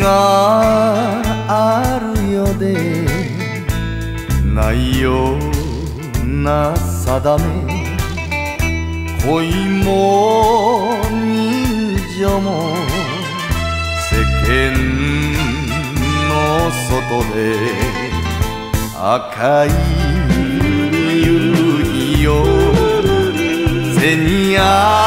があるようでないような定め恋も人情も世間の外で赤い夕日を背に浴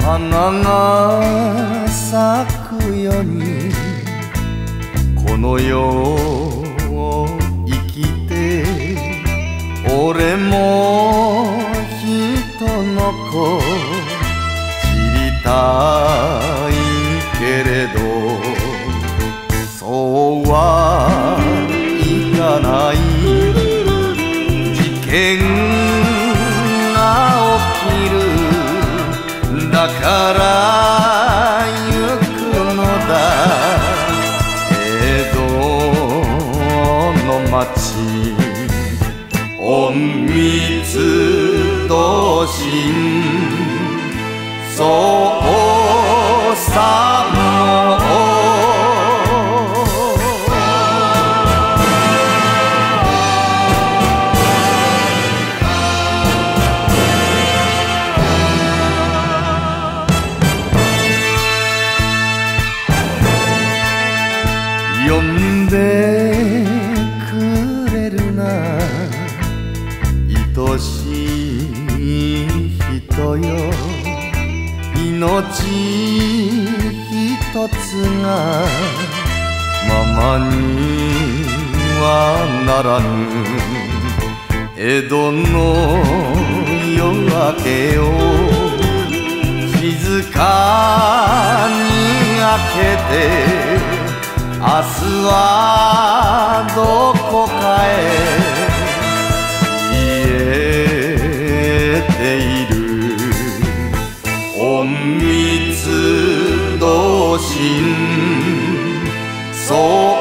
花が咲くようにこの世を生きて俺も件が起きるだから行くのだ。江戸の町隠密同心。そう命一つがままにはならぬ江戸の夜明けを静かに明けて明日はどこかへ密同心。そう